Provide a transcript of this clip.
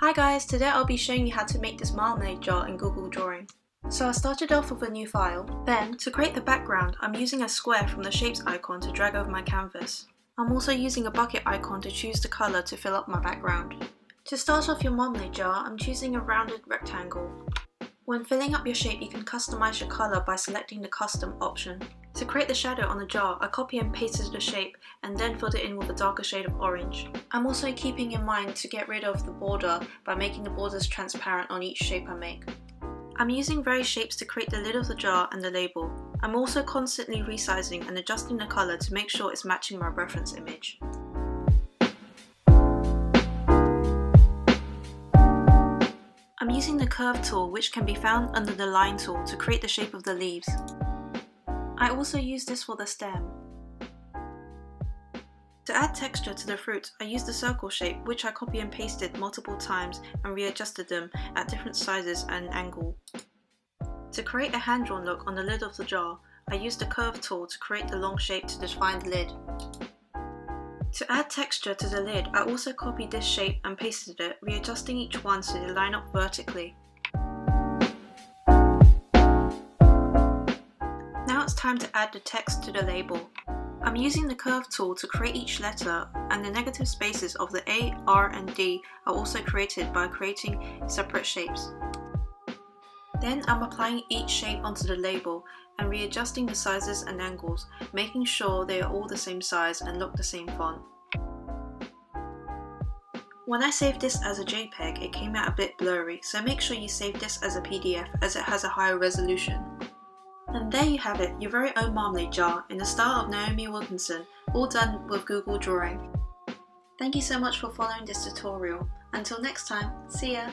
Hi guys, today I'll be showing you how to make this marmalade jar in Google Drawing. So I started off with a new file. Then, to create the background, I'm using a square from the shapes icon to drag over my canvas. I'm also using a bucket icon to choose the colour to fill up my background. To start off your marmalade jar, I'm choosing a rounded rectangle. When filling up your shape, you can customize your colour by selecting the custom option. To create the shadow on the jar, I copy and pasted the shape and then filled it in with a darker shade of orange. I'm also keeping in mind to get rid of the border by making the borders transparent on each shape I make. I'm using various shapes to create the lid of the jar and the label. I'm also constantly resizing and adjusting the colour to make sure it's matching my reference image. I'm using the curve tool which can be found under the line tool to create the shape of the leaves. I also use this for the stem. To add texture to the fruit, I used the circle shape which I copy and pasted multiple times and readjusted them at different sizes and angle. To create a hand-drawn look on the lid of the jar, I used the curve tool to create the long shape to define the lid. To add texture to the lid, I also copied this shape and pasted it, readjusting each one so they line up vertically. Time to add the text to the label. I'm using the curve tool to create each letter and the negative spaces of the A, R and D are also created by creating separate shapes. Then I'm applying each shape onto the label and readjusting the sizes and angles, making sure they are all the same size and look the same font. When I saved this as a JPEG, it came out a bit blurry, so make sure you save this as a PDF as it has a higher resolution. And there you have it, your very own marmalade jar in the style of Naomi Wilkinson, all done with Google Drawing. Thank you so much for following this tutorial. Until next time, see ya!